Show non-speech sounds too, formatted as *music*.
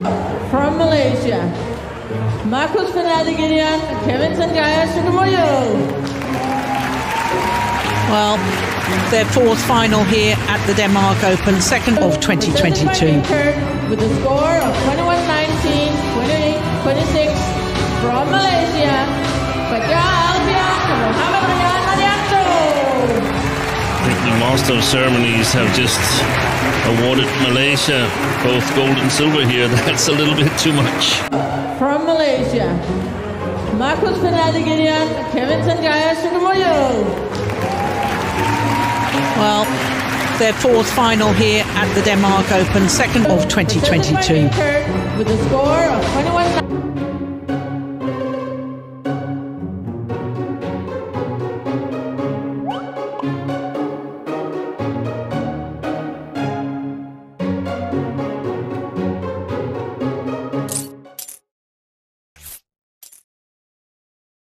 From Malaysia, Marcus Fernaldi-Gideon, Kevin Sanjaya Sukamuljo. Well, their fourth final here at the Denmark Open, second of 2022. With a score of 21-19, 28-26 from Malaysia, master of ceremonies have just awarded Malaysia both gold and silver here. *laughs* That's a little bit too much. From Malaysia, Marcus Fernaldi-Gideon, Kevin Sanjaya Sukamuljo. Well, their fourth final here at the Denmark Open, second of 2022. With a score of 21.